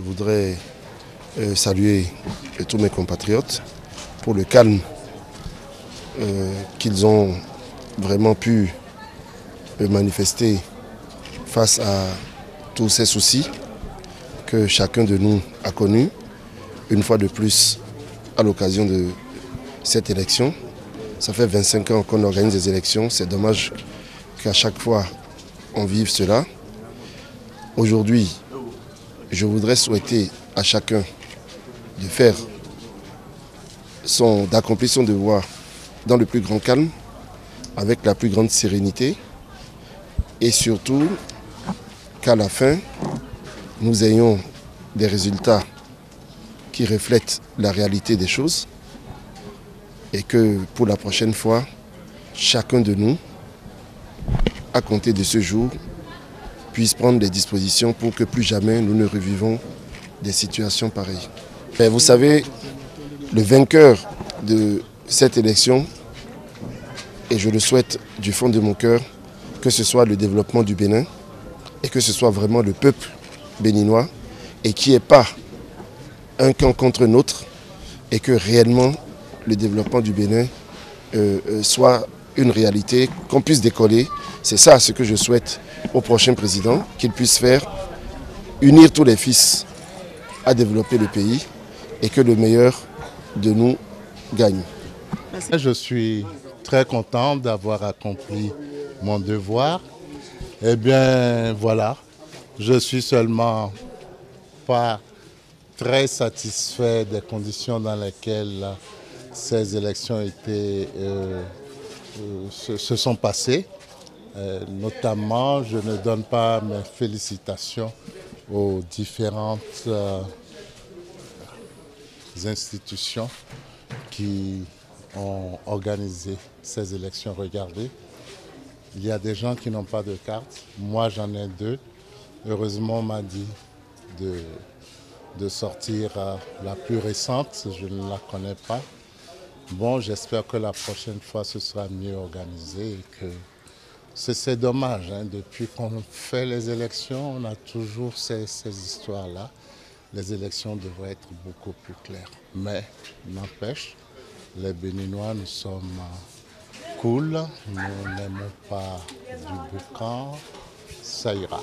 Je voudrais euh, saluer tous mes compatriotes pour le calme euh, qu'ils ont vraiment pu euh, manifester face à tous ces soucis que chacun de nous a connus, une fois de plus à l'occasion de cette élection. Ça fait 25 ans qu'on organise des élections, c'est dommage qu'à chaque fois on vive cela. Aujourd'hui, je voudrais souhaiter à chacun de faire d'accomplir son devoir dans le plus grand calme, avec la plus grande sérénité et surtout qu'à la fin, nous ayons des résultats qui reflètent la réalité des choses et que pour la prochaine fois, chacun de nous, à compter de ce jour, puisse prendre des dispositions pour que plus jamais nous ne revivons des situations pareilles. vous savez, le vainqueur de cette élection, et je le souhaite du fond de mon cœur, que ce soit le développement du Bénin et que ce soit vraiment le peuple béninois et qui n'est pas un camp contre un autre et que réellement le développement du Bénin euh, euh, soit une réalité, qu'on puisse décoller. C'est ça ce que je souhaite au prochain président, qu'il puisse faire, unir tous les fils à développer le pays et que le meilleur de nous gagne. Je suis très content d'avoir accompli mon devoir. Eh bien voilà, je suis seulement pas très satisfait des conditions dans lesquelles ces élections étaient, euh, euh, se, sont passées. Euh, notamment, je ne donne pas mes félicitations aux différentes institutions qui ont organisé ces élections. Regardez, il y a des gens qui n'ont pas de carte. Moi, j'en ai deux. Heureusement, on m'a dit de, de sortir la plus récente. Je ne la connais pas. Bon, j'espère que la prochaine fois, ce sera mieux organisé et que c'est dommage. Hein. Depuis qu'on fait les élections, on a toujours ces, ces histoires-là. Les élections devraient être beaucoup plus claires. Mais, n'empêche, les Béninois, nous sommes cool, nous n'aimons pas du boucan, ça ira.